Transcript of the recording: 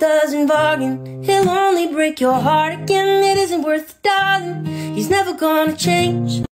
doesn't bargain. He'll only break your heart again. It isn't worth a darling. He's never gonna change.